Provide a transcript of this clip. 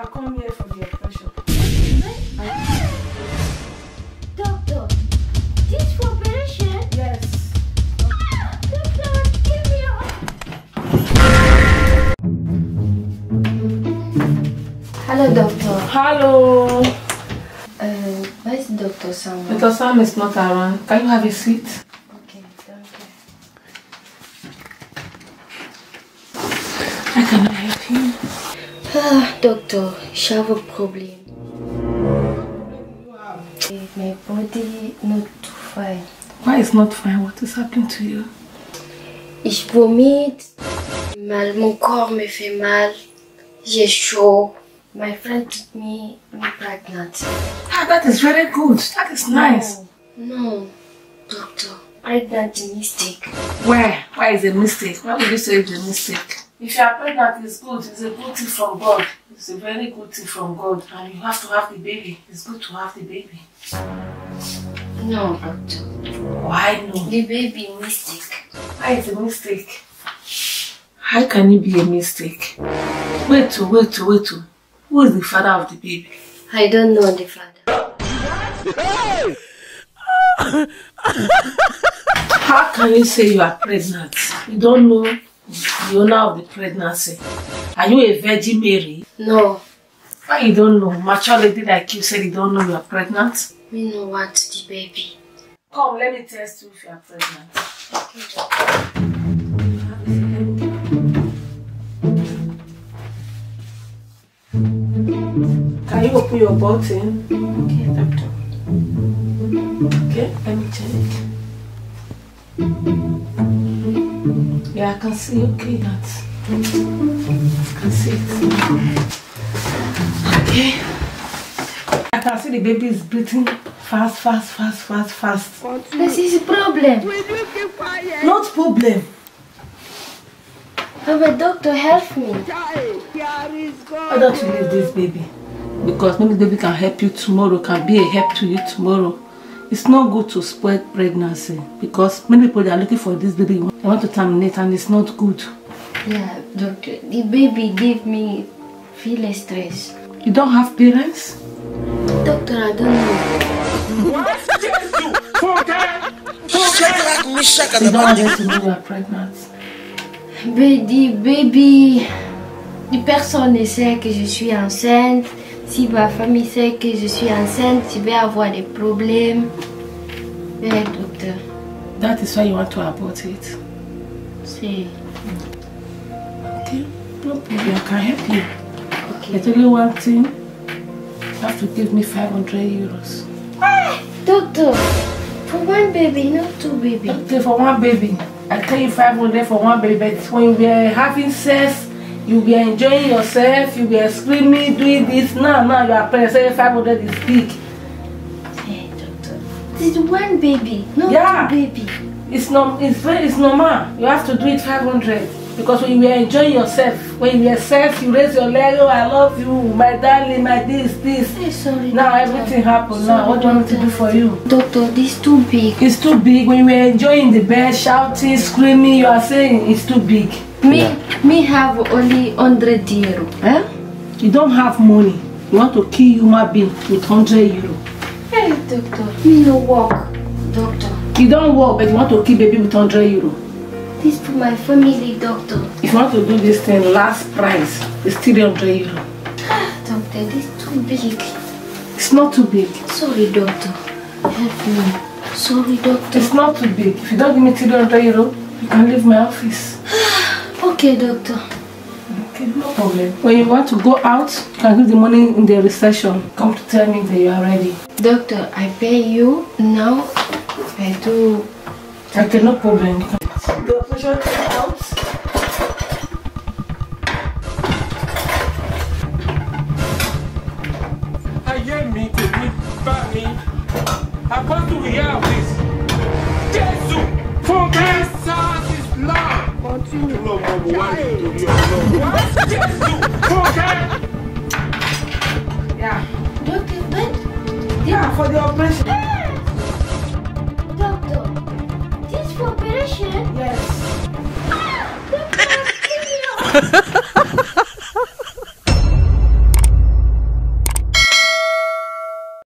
I'll come here for the operation. Doctor, this for operation? Yes. Doctor, give me a... Hello, doctor. Hello. Uh, where's Doctor Sam? Dr. Sam is not around. Can you have a seat? Okay, thank you. How can help you? Ah, doctor, je have a problem. My body not too fine. Why is not fine? What is happening to you? Ich vomit. Mal, mon corps me fait mal. J'ai chaud. My friend took me, me pregnant. Ah, that is very good. That is nice. No, doctor. Pregnant is mistake. Where? Why is a mistake? Why would you say it's a mistake? If you are pregnant, it's good. It's a good thing from God. It's a very good thing from God. And you have to have the baby. It's good to have the baby. No, doctor. Why no? The baby mistake. Why is a mistake? How can it be a mistake? Wait to wait to wait to. Who is the father of the baby? I don't know the father. How can you say you are pregnant? You don't know the owner of the pregnancy. Are you a Virgin Mary? No, Why you don't know? Mature lady like you said you don't know you are pregnant. me no want the baby. Come, let me test you if you are pregnant. Can you open your button? Okay, doctor. Okay, let me check. Yeah, I can see. Okay, that. I can see it. Okay. I can see the baby is breathing fast, fast, fast, fast, fast. This is a problem. Not problem. Oh, but doctor, help me. Why don't leave this baby? Because maybe baby can help you tomorrow, can be a help to you tomorrow. It's not good to spoil pregnancy because many people they are looking for this baby. They want to terminate and it's not good. Yeah, doctor. The baby gave me feel stress. You don't have parents? Doctor, I don't know. You don't want them to know you are pregnant. Mais the baby, the personne ne sait que je suis enceinte. Si ma famille sait que je suis enceinte, je vais avoir des problèmes. Ouais, docteur. That is why you want to abort it. C'est. Okay, no problem. I can help you. Ok. There's only one thing. You have to give me 500 euros. Doctor, for one baby, not two baby. Okay, for one baby. I tell you 500 for one baby, but when were having sex, you were enjoying yourself, you were screaming, doing this. Now, now you are pregnant, saying 500 is big. Hey, doctor. This is one baby, not Yeah. two baby. It's not. It's very. It's normal. You have to do it 500 because when you were enjoying yourself, when you were sex, you raise your leg. Oh, I love you, my darling, my this, this. Hey, sorry. Now doctor. everything happened. Now what do you want me to do for you? Doctor, this too big. It's too big. When you were enjoying the bed, shouting, screaming, you are saying it's too big. Me, me have only 100 euro. Eh? You don't have money. You want to kill human being with 100 euro. Hey, doctor. Me no work. Doctor. You don't work, but you want to kill baby with 100 euro. This for my family, doctor. If you want to do this thing, last price is 300 euro. Doctor, this too big. It's not too big. Sorry, doctor. Help me. Sorry, doctor. It's not too big. If you don't give me 300 euro, you can leave my office. Okay, doctor. Okay, no problem. When you want to go out, you can give the money in the reception. Come to tell me that you are ready. Doctor, I pay you. Now I do. Okay, no problem. You can- The operation is out. ayé mi kò ní bá mi àpọ́tù ìyá àwìn Yeah. Doctor, for the operation. Doctor, this operation? Yes. Ah!